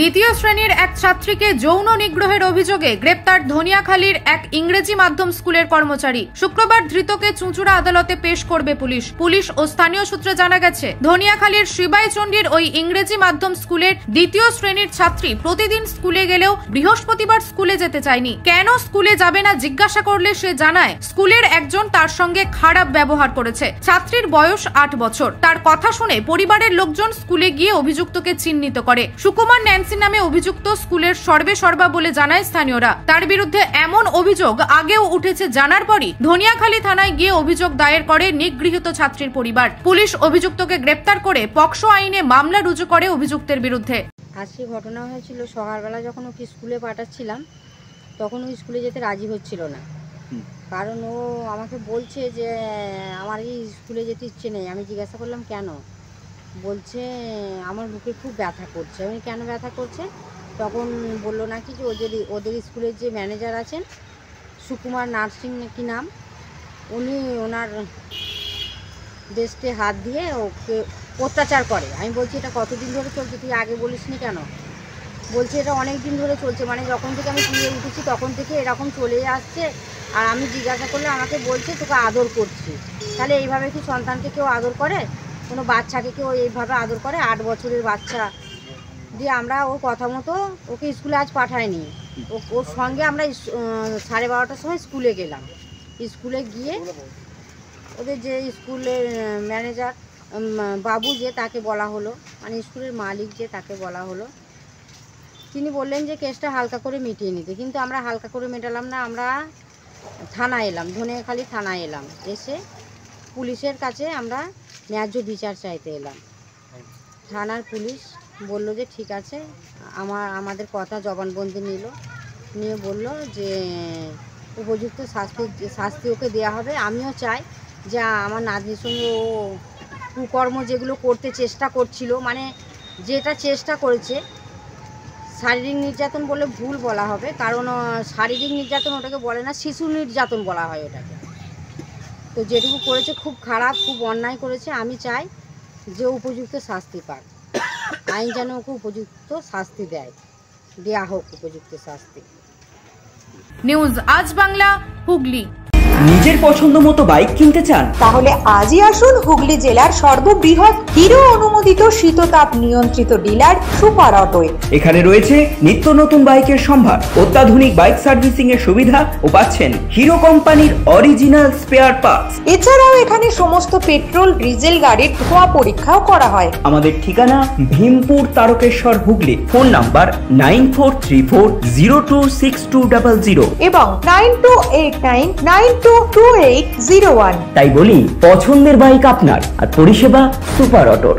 দ্বিতীয় শ্রেণির এক ছাত্রীকে যৌন নিগ্রহের অভিযোগে গ্রেপ্তার ধনিয়াখালীর এক ইংরেজি মাধ্যম স্কুলের কর্মচারী। শুক্রবার ধৃতকে চুঁচুড়া আদালতে পেশ করবে পুলিশ। পুলিশ ও স্থানীয় সূত্রে জানা গেছে, ধনিয়াখালীর শিবাইচণ্ডীর ওই ইংরেজি মাধ্যম স্কুলের দ্বিতীয় শ্রেণির ছাত্রী প্রতিদিন স্কুলে গেলেও বৃহস্পতিবার স্কুলে যেতে চায়নি। কেন স্কুলে যাবে না জিজ্ঞাসা করলে সে জানায়, স্কুলের একজন তার সঙ্গে খারাপ ব্যবহার করেছে। ছাত্রীর বয়স আট বছর। তার কথা শুনে পরিবারের লোকজন স্কুলে গিয়ে অভিযুক্তকে চিহ্নিত করে। সুকুমার ন্যান্সি নামে অভিযুক্ত স্কুলের সর্বে সর্বা বলে জানায় স্থানীয়রা। তার বিরুদ্ধে এমন অভিযোগ আগেও উঠেছে জানার পরই ধনিয়াখালী থানায় গিয়ে অভিযোগ দায়ের করে নিগৃহীত ছাত্রীর পরিবার। পুলিশ অভিযুক্তকে গ্রেপ্তার করে পক্সো আইনে মামলা রুজু করে অভিযুক্তের বিরুদ্ধে। আজকে ঘটনা হয়েছিল সকালবেলা যখন ওকে স্কুলে পাঠাচ্ছিলাম তখন ও স্কুলে যেতে রাজি হচ্ছিল না। কারণ ও আমাকে বলছে যে আমার এই স্কুলে যেতে ইচ্ছে নেই। আমি জিজ্ঞাসা করলাম কেন? বলছে, আমার বুকে খুব ব্যথা করছে। আমি কেন ব্যথা করছে? তখন বলল নাকি যে, ওদের ওদের স্কুলের যে ম্যানেজার আছেন, সুকুমার নার্সিং নাকি নাম, উনি ওনার ডেস্কে হাত দিয়ে ওকে অত্যাচার করে। আমি বলছি, এটা কতদিন ধরে চলছে? তুই আগে বলিসনি কেন? বলছে, এটা অনেক দিন ধরে চলছে। মানে যখন থেকে আমি শুয়ে উঠেছি, তখন থেকে এরকম চলে আসছে। আর আমি জিজ্ঞাসা করলে আমাকে বলছে, তোকে আদর করছি। তাহলে এইভাবে কি সন্তানকে কেউ আদর করে? কোনো বাচ্চাকে কেউ এইভাবে আদর করে, আট বছরের বাচ্চা। দিয়ে আমরা ও কথা মতো ওকে স্কুলে আজ পাঠাইনি। ও- ওর সঙ্গে আমরা সাড়ে বারোটার সময় স্কুলে গেলাম। স্কুলে গিয়ে ওদের যে স্কুলের ম্যানেজার বাবু যে তাকে বলা হলো মানে স্কুলের মালিক যে তাকে বলা হলো, তিনি বললেন যে কেসটা হালকা করে মিটিয়ে নিতে। কিন্তু আমরা হালকা করে মেটালাম না, আমরা থানায় এলাম, ধনেখালি থানায় এলাম। এসে পুলিশের কাছে আমরা ন্যায্য বিচার চাইতে এলাম। থানার পুলিশ বলল যে, ঠিক আছে। আমার, আমাদের কথা জবানবন্দি নিল। নিয়ে বলল যে, উপযুক্ত শাস্তি শাস্তি ওকে দেওয়া হবে। আমিও চাই যে, আমার নাতনির সঙ্গে ও কুকর্ম যেগুলো করতে চেষ্টা করছিল মানে যেটা চেষ্টা করেছে, শারীরিক নির্যাতন বলে ভুল বলা হবে। কারণ শারীরিক নির্যাতন ওটাকে বলে না, শিশু নির্যাতন বলা হয় ওটাকে। তো যেটুকু করেছে খুব খারাপ, খুব অন্যায় করেছে। আমি চাই যে উপযুক্ত শাস্তি পাক। আইন যেন ওকে উপযুক্ত শাস্তি দেয়। দেয়া হোক উপযুক্ত শাস্তি। নিউজ আজ বাংলা, হুগলি। নিজের পছন্দ মতো বাইক কিনতে চান? তাহলে আজই আসুন হুগলি জেলার সর্ববৃহৎ হিরো অনুমোদিত শীততাপ নিয়ন্ত্রিত ডিলার সুপার অটোয়। এখানে রয়েছে নিত্য নতুন বাইকের সম্ভার অত্যাধুনিক বাইক সার্ভিসিং এর সুবিধা ও পাচ্ছেন হিরো কোম্পানির অরিজিনাল স্পেয়ার পার্টস। এছাড়াও এখানে সমস্ত পেট্রোল ডিজেল গাড়ির ধোঁয়া পরীক্ষাও করা হয়। আমাদের ঠিকানা Bhimpur Tarakeswar Hooghly phone number nine four three four zero two six two double zero. এবং nine two eight nine nine two eight zero one তাই বলি পছন্দের বাইক আপনার আর পরিষেবা সুপার অটোর।